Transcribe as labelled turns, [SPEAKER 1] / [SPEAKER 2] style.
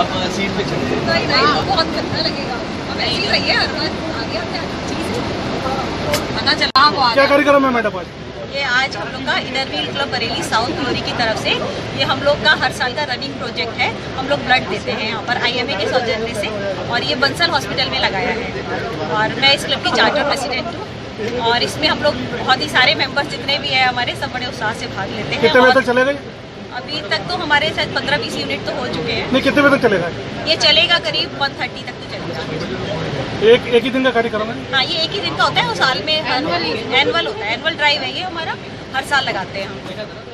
[SPEAKER 1] आप सीट पे चले
[SPEAKER 2] नहीं नहीं वो बहुत गंदा लगेगा। हम ऐसे ही रहिए हर बार आगे आगे चीज़ पता चला वो
[SPEAKER 3] क्या कार्यक्रम है मैडम आज?
[SPEAKER 4] ये आज हम लोग का inner wheel club Bareilly south glory की तरफ़ से। ये हम लोग का हर साल का रनिंग प्रोजेक्ट है। हम लोग ब्लड देते हैं यहाँ पर आईएमए के सौजन्य से। और ये बंसल हॉस्पिटल में लगाया है। और मैं इस क्लब की चार्टर प्रेसिडेंट हूँ। और इसमें हम लोग बहुत ही सारे मेंबर्स जितने भी हैं हमारे सब बड़े उत्साह से भाग लेते हैं।
[SPEAKER 3] कितने बजे
[SPEAKER 4] और
[SPEAKER 3] तक चलेगा
[SPEAKER 4] अभी तक तो हमारे शायद पंद्रह बीस यूनिट तो हो चुके हैं।
[SPEAKER 3] नहीं कितने बजे तक चलेगा?
[SPEAKER 4] ये चलेगा करीब वन थर्टी तक तो चलेगा।
[SPEAKER 3] एक एक ही दिन का कार्यक्रम है?
[SPEAKER 4] हाँ ये एक ही दिन का होता है वो साल में एनुअल एनुअल होता है। एनुअल ड्राइव है ये हमारा हर साल लगाते हैं हम।